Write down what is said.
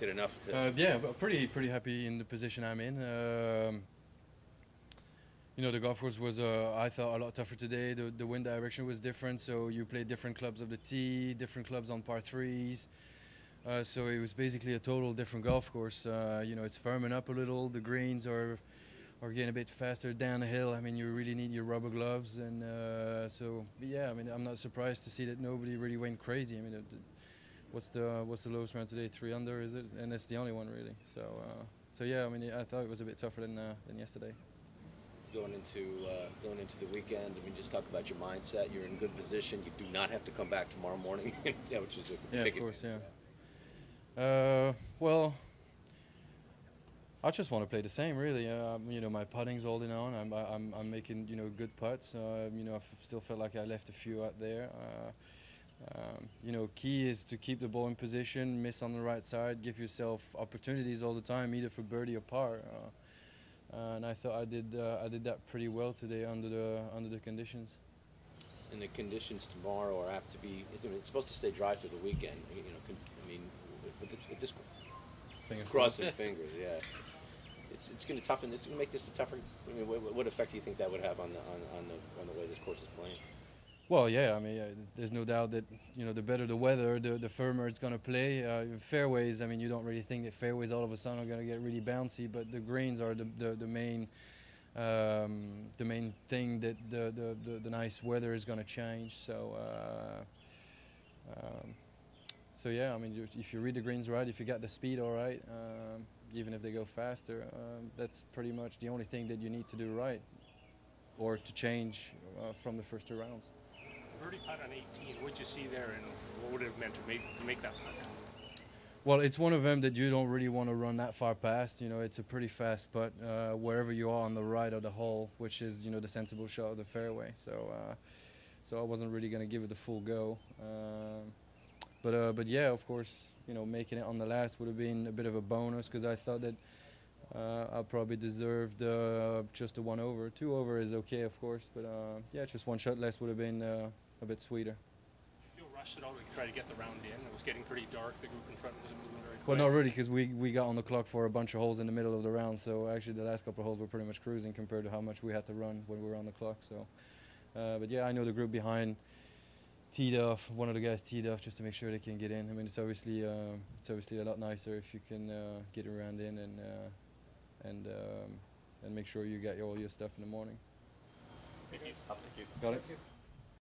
did enough to. Uh, yeah, but pretty pretty happy in the position I'm in. Um, you know, the golf course was uh, I thought a lot tougher today. The the wind direction was different, so you played different clubs of the tee, different clubs on par threes. Uh, so it was basically a total different golf course. Uh, you know, it's firming up a little. The greens are are getting a bit faster down the hill. I mean, you really need your rubber gloves, and uh, so yeah. I mean, I'm not surprised to see that nobody really went crazy. I mean, what's the what's the lowest round today? Three under, is it? And it's the only one really. So uh, so yeah. I mean, I thought it was a bit tougher than uh, than yesterday. going into uh, going into the weekend. I mean, just talk about your mindset. You're in good position. You do not have to come back tomorrow morning, yeah, which is a Yeah, big of course, advantage. yeah. Uh, well, I just want to play the same, really. Uh, you know, my putting's holding on. I'm, I'm, I'm making, you know, good putts. Uh, you know, I still felt like I left a few out there. Uh, um, you know, key is to keep the ball in position, miss on the right side, give yourself opportunities all the time, either for birdie or par. Uh, and I thought I did, uh, I did that pretty well today under the under the conditions. And the conditions tomorrow are apt to be. I mean, it's supposed to stay dry through the weekend. You know, I mean, with this, with this Fingers crossing crossed. fingers, yeah. It's, it's going to toughen. It's going to make this a tougher. I mean, what, what effect do you think that would have on the on, on the on the way this course is playing? Well, yeah, I mean, there's no doubt that you know the better the weather, the, the firmer it's going to play. Uh, fairways, I mean, you don't really think that fairways all of a sudden are going to get really bouncy, but the greens are the the, the main um, the main thing that the the, the, the nice weather is going to change. So. Uh, um, so yeah, I mean, if you read the greens right, if you got the speed all right, um, even if they go faster, um, that's pretty much the only thing that you need to do right, or to change uh, from the first two rounds. Putt on 18. What'd you see there, and what would it have meant to make to make that putt? Well, it's one of them that you don't really want to run that far past. You know, it's a pretty fast putt uh, wherever you are on the right of the hole, which is you know the sensible shot of the fairway. So, uh, so I wasn't really going to give it the full go. Um, but uh, but yeah, of course, you know, making it on the last would have been a bit of a bonus because I thought that uh, I probably deserved uh, just a one over. Two over is okay, of course, but uh, yeah, just one shot less would have been uh, a bit sweeter. You feel rushed at all to try to get the round in? It was getting pretty dark. The group in front wasn't moving very quick. Well, not really, because we, we got on the clock for a bunch of holes in the middle of the round. So actually, the last couple of holes were pretty much cruising compared to how much we had to run when we were on the clock. So, uh, but yeah, I know the group behind teed off. One of the guys teed off just to make sure they can get in. I mean, it's obviously uh, it's obviously a lot nicer if you can uh, get around in and uh, and um, and make sure you get all your stuff in the morning. Thank you. Got it.